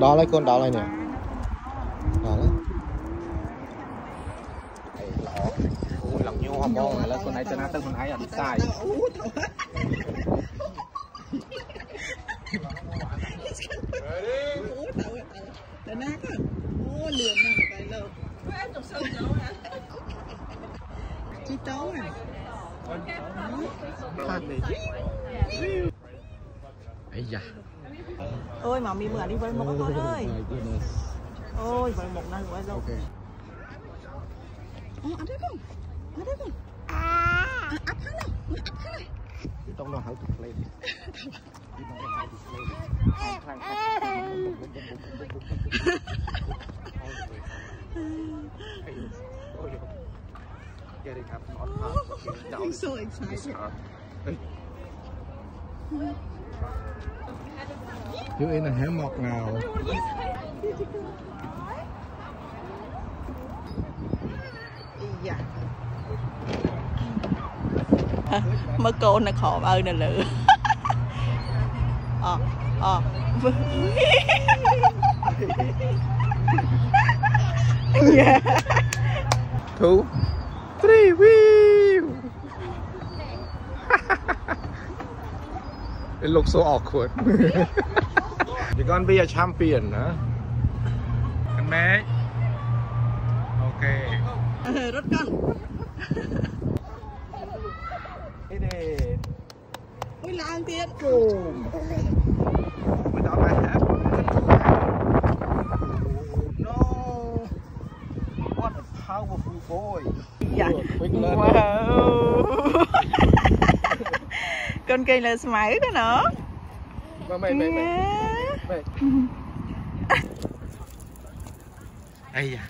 đó lấy con đó này nè. Đó lấy. Ui nhiêu hòm bông là con này chân ăn tới con ấy là đi sai Chị cháu này Ấy da ôi mà mì mượn đi với một thôi ơi ôi với một này quá rồi Ồ, ăn đấy không? Ăn đấy không? À, ăn khá này, ăn khá này. You don't know how to play this. you don't know how to play this. I'm trying to... Getting up, not hard. I'm so excited. You're in a hammock now. Yeah. មើលកូននៅក្រោមឲ្យនៅលើអអយ៉ា2 3 wee It looks so awkward. You're gonna be a champion, huh? Can make? Okay. รถกันเด็ดอุ้ยล้างเตี้ยกูมันเอาไปแล้ว No What a powerful boy Yeah Wow Con cây là smile đó nó Mày mày mày mày. Mày. Da.